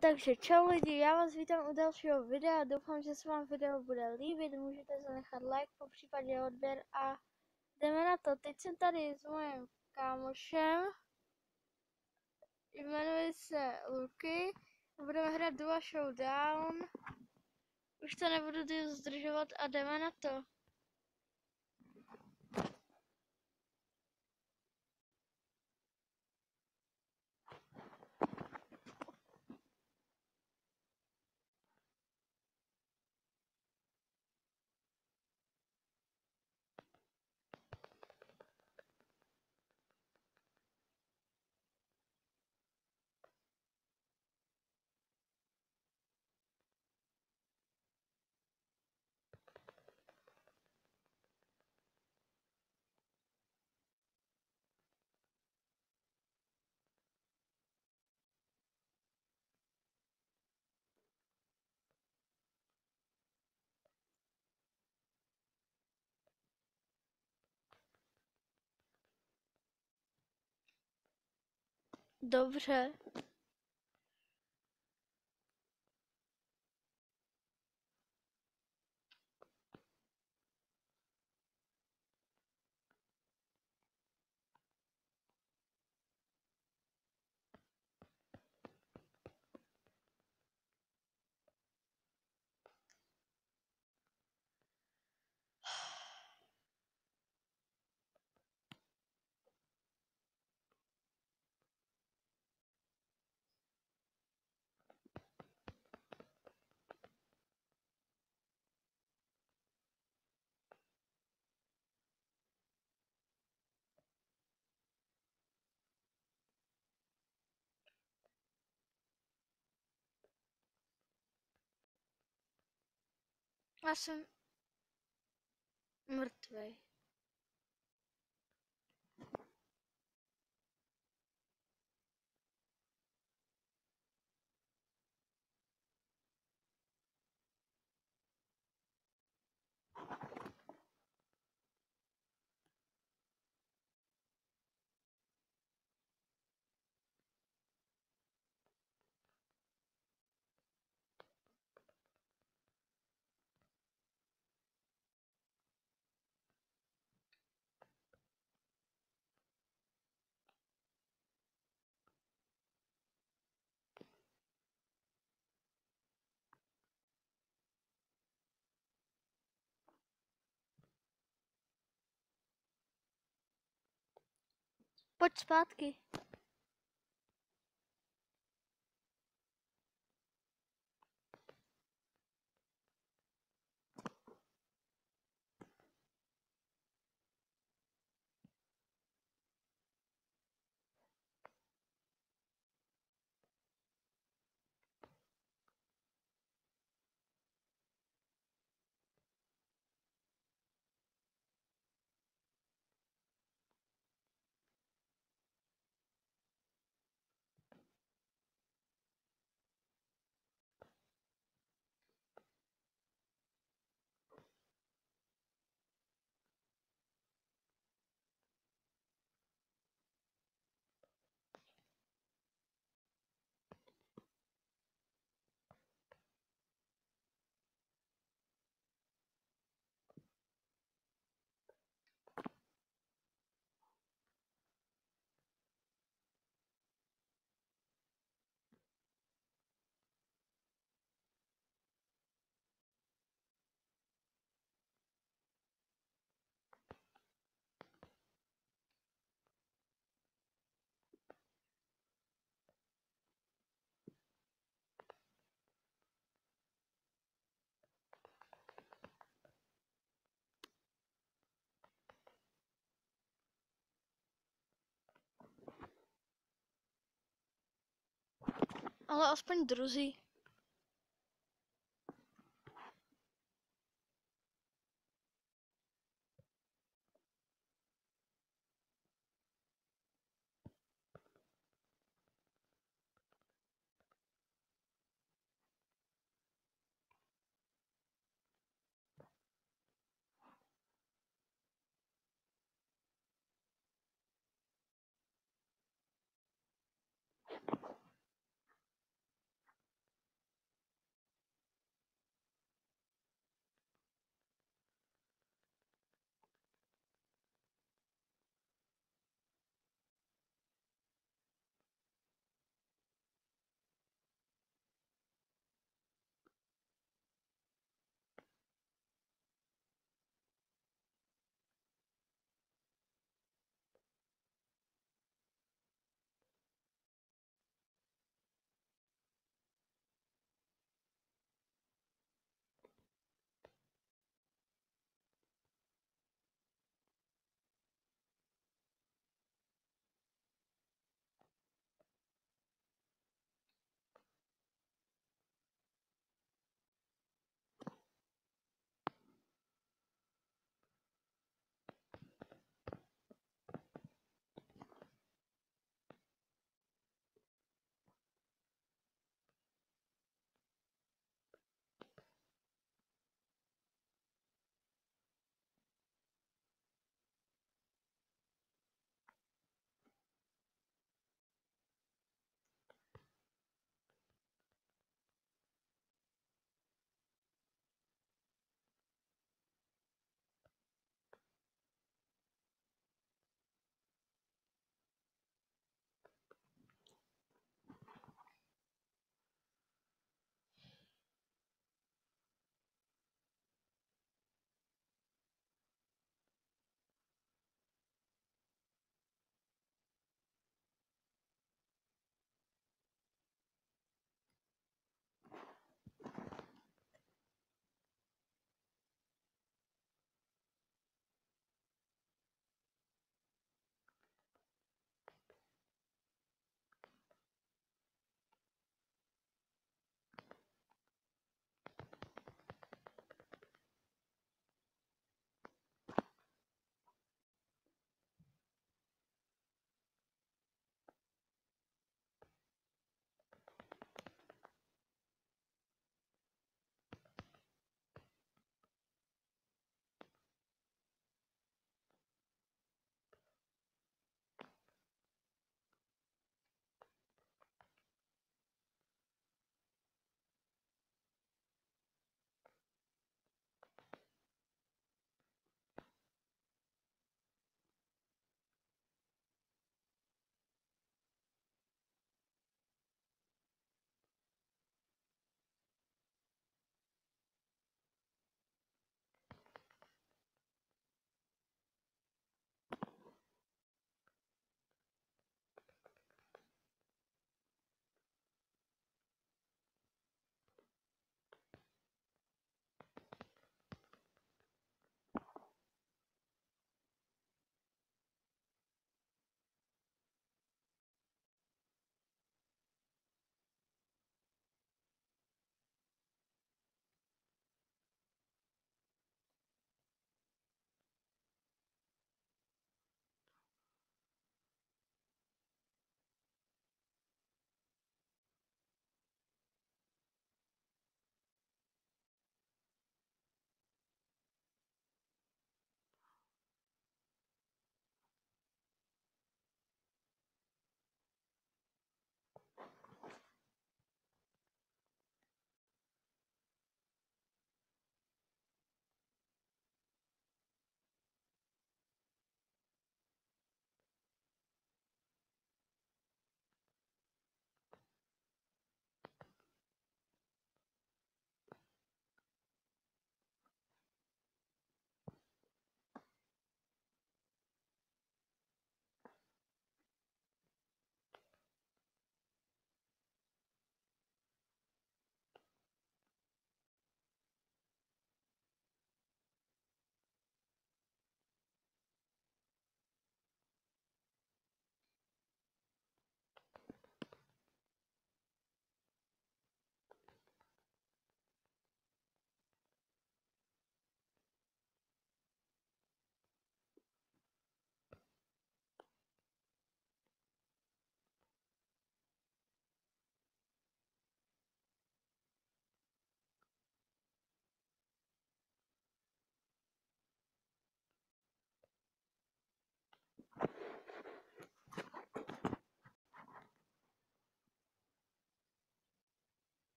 Takže čau lidi, já vás vítám u dalšího videa, doufám, že se vám video bude líbit, můžete zanechat like, po případě odběr a jdeme na to. Teď jsem tady s mojím kámošem, jmenuje se Luky, budeme hrát Duo Showdown, už to nebudu zdržovat a jdeme na to. Dobře. Já jsem mrtvej. Pojď zpátky. Ale aspoň druzí.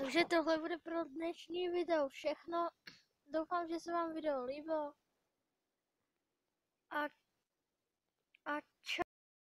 Takže tohle bude pro dnešní video všechno. Doufám, že se vám video líbilo. A